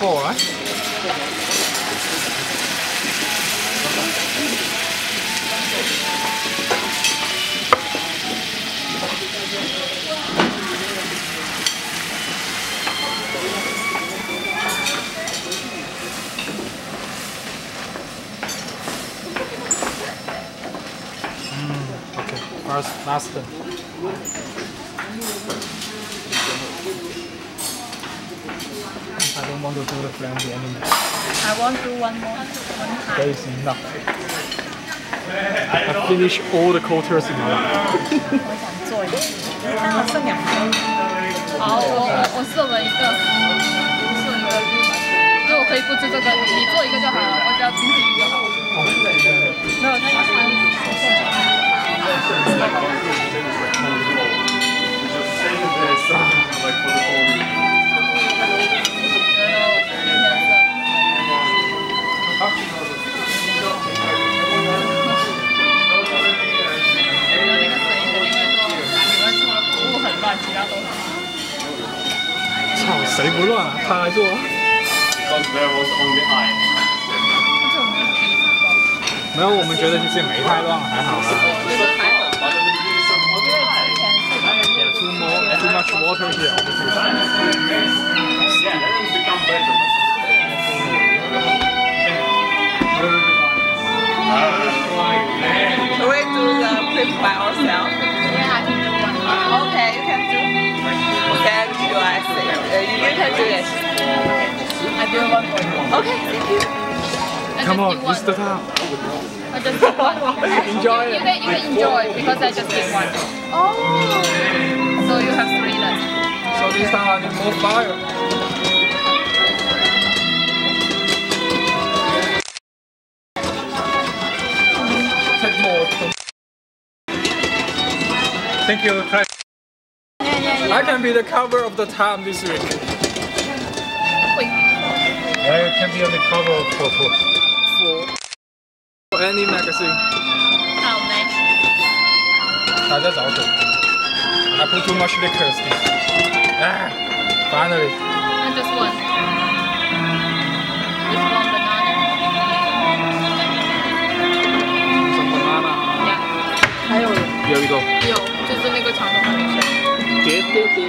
four, right? Mm, okay, first, last. I don't want to do the flange anymore. I want to do one more. One time. That is enough. I finished all the quarters in my life. 我想做一个，刚好剩两个。好，我我我设了一个，设一个。如果可以布置这个，你做一个就好了，我只要清洗就好。 谁不乱啊？他来做。没有，我们觉得其实没太乱，还好啦。Too more, too much water here. Okay, thank you. I Come on, did one. the time. I just did one. Enjoy You it. can, you can enjoy because I just did one. Oh. So you have three left. So this time I need more fire. Take more. Thank you, Craig. I can be the cover of the time this week Wait. Yeah, you can be on the cover for for for any magazine. 好没？还在找狗。I put too much liquor. Ah, finally. And just one. Just one banana. Some banana. Yeah. 还有有一个。有，就是那个长头发女生。叠叠叠。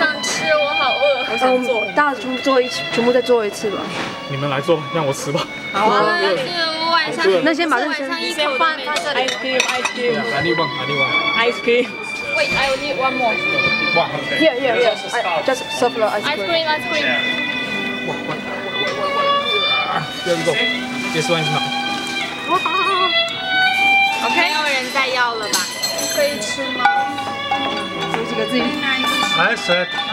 想吃，我好饿。我想做，大家全部做一起，全部再做一次吧。你们来做，让我吃吧。好啊。但是我晚上那先把我这先晚上一口都没吃。Ice cream, ice cream, Yeah, I need one. I need one. ice cream. Wait, I need one more. One. Here, here, here. Just serve the ice Ice cream. Ice cream, ice cream. One, one. There we go. This one is mine. 没有人再要了吧？可以吃吗？有几个自己。I said